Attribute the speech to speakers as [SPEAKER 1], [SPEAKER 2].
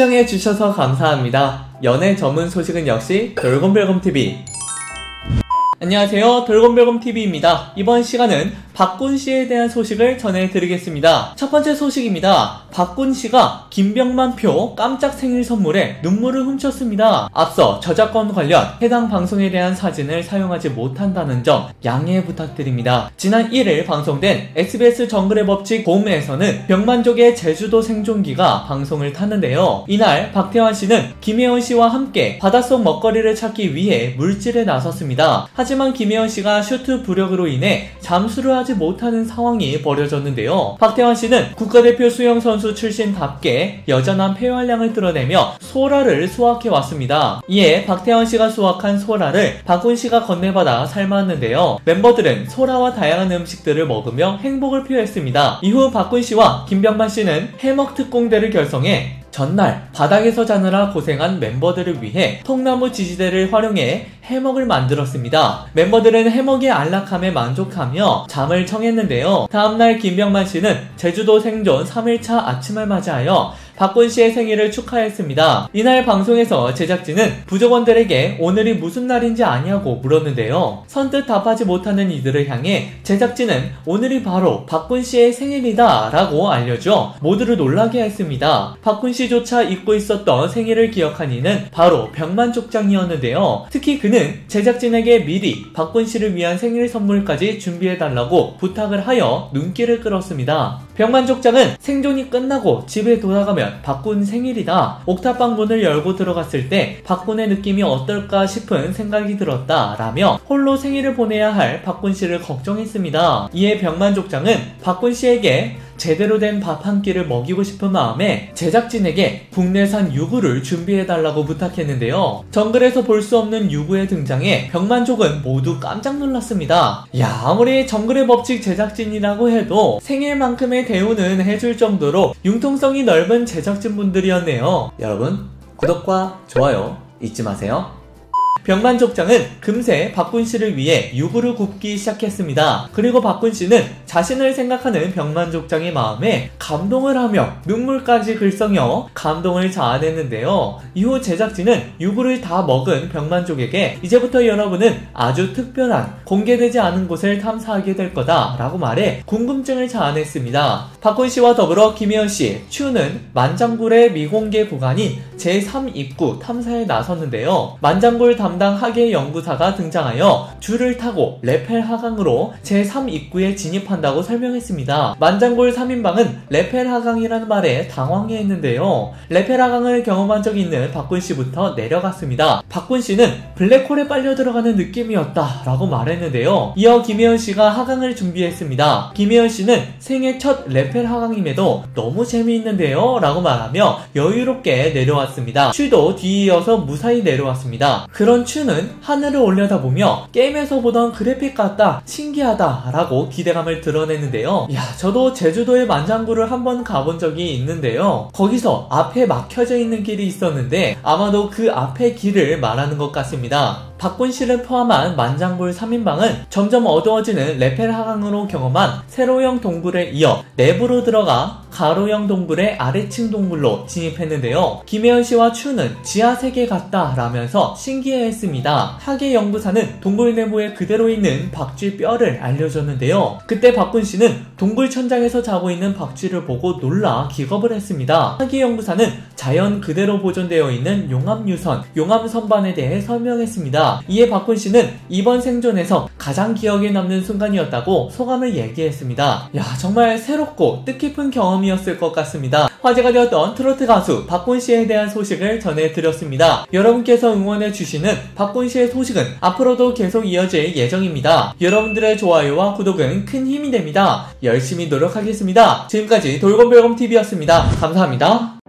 [SPEAKER 1] 시청해주셔서 감사합니다. 연예 전문 소식은 역시 돌곰별곰TV. 안녕하세요. 돌곰별곰TV입니다. 이번 시간은 박군 씨에 대한 소식을 전해드리겠습니다. 첫 번째 소식입니다. 박군 씨가 김병만 표 깜짝 생일 선물에 눈물을 훔쳤습니다. 앞서 저작권 관련 해당 방송에 대한 사진을 사용하지 못한다는 점 양해 부탁드립니다. 지난 1일 방송된 SBS 정글의 법칙 봄에서는 병만족의 제주도 생존기가 방송을 탔는데요. 이날 박태환 씨는 김혜원 씨와 함께 바닷속 먹거리를 찾기 위해 물질에 나섰습니다. 하지만 김혜원 씨가 슈트 부력으로 인해 잠수를 하지 못하는 상황이 벌어졌는데요. 박태환 씨는 국가대표 수영 선수 출신답게 여전한 폐활량을 드러내며 소라를 수확해 왔습니다. 이에 박태환 씨가 수확한 소라를 박훈 씨가 건네받아 삶았는데요. 멤버들은 소라와 다양한 음식들을 먹으며 행복을 표했습니다. 이후 박훈 씨와 김병만 씨는 해먹 특공대를 결성해 전날 바닥에서 자느라 고생한 멤버들을 위해 통나무 지지대를 활용해 해먹을 만들었습니다. 멤버들은 해먹의 안락함에 만족하며 잠을 청했는데요. 다음날 김병만 씨는 제주도 생존 3일차 아침을 맞이하여 박군 씨의 생일을 축하했습니다. 이날 방송에서 제작진은 부족원들에게 오늘이 무슨 날인지 아냐고 물었는데요. 선뜻 답하지 못하는 이들을 향해 제작진은 오늘이 바로 박군 씨의 생일이다 라고 알려줘 모두를 놀라게 했습니다. 박군 씨조차 잊고 있었던 생일을 기억한 이는 바로 병만 족장이었는데요. 특히 그는 제작진에게 미리 박군 씨를 위한 생일 선물까지 준비해달라고 부탁을 하여 눈길을 끌었습니다. 병만 족장은 생존이 끝나고 집에 돌아가 면 박군 생일이다. 옥탑방 문을 열고 들어갔을 때 박군의 느낌이 어떨까 싶은 생각이 들었다. 라며 홀로 생일을 보내야 할 박군 씨를 걱정했습니다. 이에 병만 족장은 박군 씨에게 제대로 된 밥 한 끼를 먹이고 싶은 마음에 제작진에게 국내산 유구를 준비해달라고 부탁했는데요. 정글에서 볼 수 없는 유구의 등장에 병만족은 모두 깜짝 놀랐습니다. 야, 아무리 정글의 법칙 제작진이라고 해도 생일만큼의 대우는 해줄 정도로 융통성이 넓은 제작진분들이었네요. 여러분, 구독과 좋아요 잊지 마세요. 병만족장은 금세 박군 씨를 위해 유구를 굽기 시작했습니다. 그리고 박군 씨는 자신을 생각하는 병만족장의 마음에 감동을 하며 눈물까지 글썽여 감동을 자아냈는데요. 이후 제작진은 유구를 다 먹은 병만족에게 이제부터 여러분은 아주 특별한 공개되지 않은 곳을 탐사하게 될 거다 라고 말해 궁금증을 자아냈습니다. 박군 씨와 더불어 김혜연 씨, 츄는 만장굴의 미공개 구간인 제3입구 탐사에 나섰는데요. 만장굴 담 담당 학예 연구사가 등장하여 줄을 타고 레펠 하강으로 제3입구에 진입한다고 설명했습니다. 만장굴 3인방은 레펠 하강이라는 말에 당황해 했는데요. 레펠 하강을 경험한 적이 있는 박군 씨부터 내려갔습니다. 박군 씨는 블랙홀에 빨려 들어가는 느낌이었다 라고 말했는데요. 이어 김혜연 씨가 하강을 준비했습니다. 김혜연 씨는 생애 첫 레펠 하강임에도 너무 재미있는데요 라고 말하며 여유롭게 내려왔습니다. 취도 뒤이어서 무사히 내려왔습니다. 그런 이번 츄는 하늘을 올려다보며 게임에서 보던 그래픽 같다 신기하다 라고 기대감을 드러냈는데요. 야 저도 제주도의 만장굴을 한번 가본 적이 있는데요. 거기서 앞에 막혀져 있는 길이 있었는데 아마도 그 앞에 길을 말하는 것 같습니다. 박군 씨를 포함한 만장굴 3인방은 점점 어두워지는 레펠 하강으로 경험한 세로형 동굴에 이어 내부로 들어가 가로형 동굴의 아래층 동굴로 진입했는데요. 김혜연 씨와 추는 지하 세계 같다 라면서 신기해 했습니다. 하계 연구사는 동굴 내부에 그대로 있는 박쥐 뼈를 알려줬는데요. 그때 박군 씨는 동굴 천장에서 자고 있는 박쥐를 보고 놀라 기겁을 했습니다. 하계 연구사는 자연 그대로 보존되어 있는 용암유선, 용암선반에 대해 설명했습니다. 이에 박군 씨는 이번 생존에서 가장 기억에 남는 순간이었다고 소감을 얘기했습니다. 야 정말 새롭고 뜻깊은 경험 경험이었을 것 같습니다. 화제가 되었던 트로트 가수 박군 씨에 대한 소식을 전해드렸습니다. 여러분께서 응원해주시는 박군 씨의 소식은 앞으로도 계속 이어질 예정입니다. 여러분들의 좋아요와 구독은 큰 힘이 됩니다. 열심히 노력하겠습니다. 지금까지 돌곰별곰TV였습니다. 감사합니다.